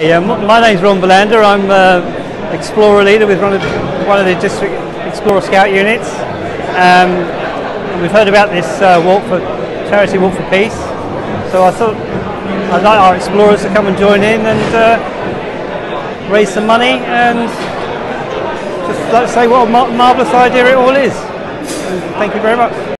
Yeah, my name's Ron Verlander. I'm uh, Explorer Leader with one of, one of the District Explorer Scout units. Um, we've heard about this uh, walk for charity walk for peace. So I thought I'd like our explorers to come and join in and uh, raise some money and just let's say what a mar- marvellous idea it all is. And thank you very much.